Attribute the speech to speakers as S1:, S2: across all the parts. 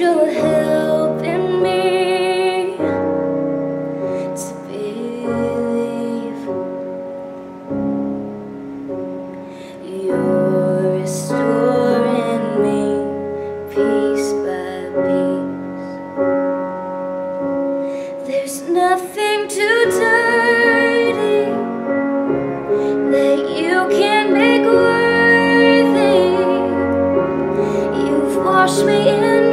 S1: helping me to believe you're restoring me piece by piece. There's nothing too dirty that you can make worthy. You've washed me in.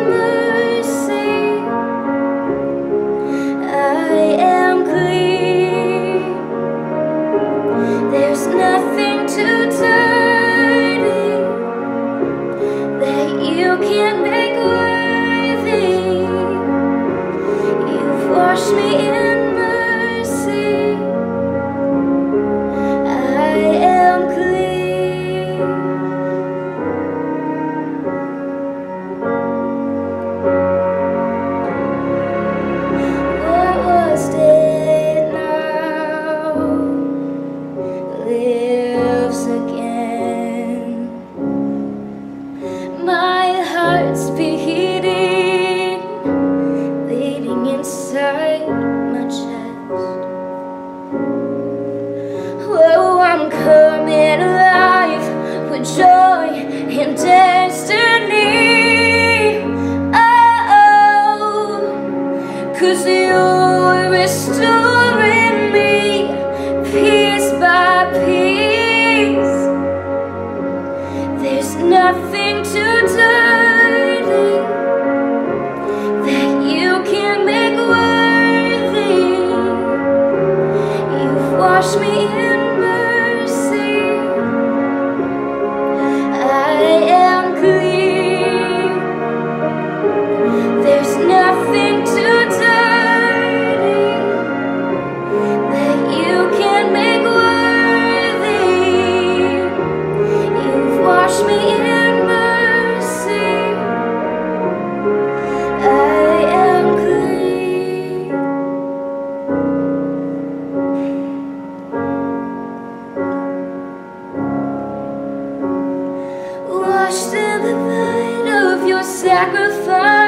S1: Cause you're restoring me piece by piece. There's nothing to do washed in the light of your sacrifice.